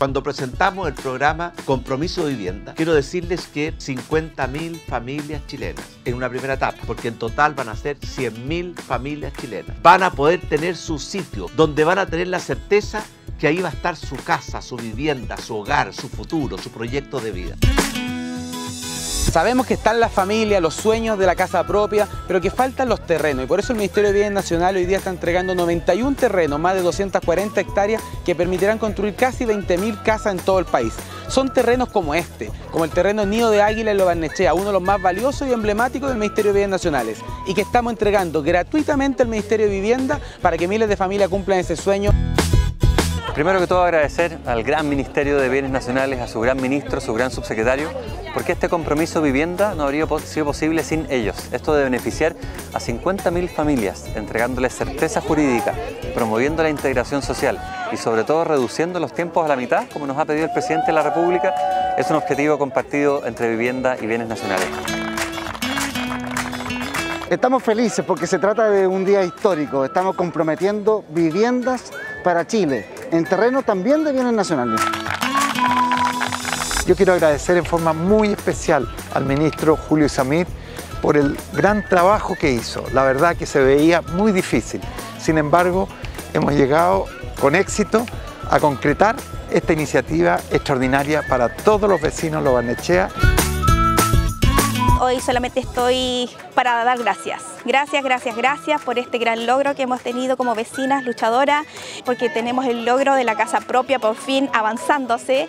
Cuando presentamos el programa Compromiso de Vivienda, quiero decirles que 50.000 familias chilenas en una primera etapa, porque en total van a ser 100.000 familias chilenas, van a poder tener su sitio donde van a tener la certeza que ahí va a estar su casa, su vivienda, su hogar, su futuro, su proyecto de vida. Sabemos que están las familias, los sueños de la casa propia, pero que faltan los terrenos y por eso el Ministerio de Vivienda Nacional hoy día está entregando 91 terrenos, más de 240 hectáreas que permitirán construir casi 20.000 casas en todo el país. Son terrenos como este, como el terreno Nido de Águila en Lobarnechea, uno de los más valiosos y emblemáticos del Ministerio de Vivienda Nacionales y que estamos entregando gratuitamente al Ministerio de Vivienda para que miles de familias cumplan ese sueño. Primero que todo agradecer al gran Ministerio de Bienes Nacionales, a su gran ministro, su gran subsecretario, porque este compromiso vivienda no habría sido posible sin ellos. Esto de beneficiar a 50.000 familias, entregándoles certeza jurídica, promoviendo la integración social y sobre todo reduciendo los tiempos a la mitad, como nos ha pedido el Presidente de la República, es un objetivo compartido entre vivienda y bienes nacionales. Estamos felices porque se trata de un día histórico. Estamos comprometiendo viviendas para Chile, en terreno también de bienes nacionales. Yo quiero agradecer en forma muy especial al ministro Julio Samir por el gran trabajo que hizo. La verdad que se veía muy difícil. Sin embargo, hemos llegado con éxito a concretar esta iniciativa extraordinaria para todos los vecinos de Lobarnechea. Hoy solamente estoy para dar gracias. Gracias, gracias, gracias por este gran logro que hemos tenido como vecinas luchadoras, porque tenemos el logro de la casa propia por fin avanzándose.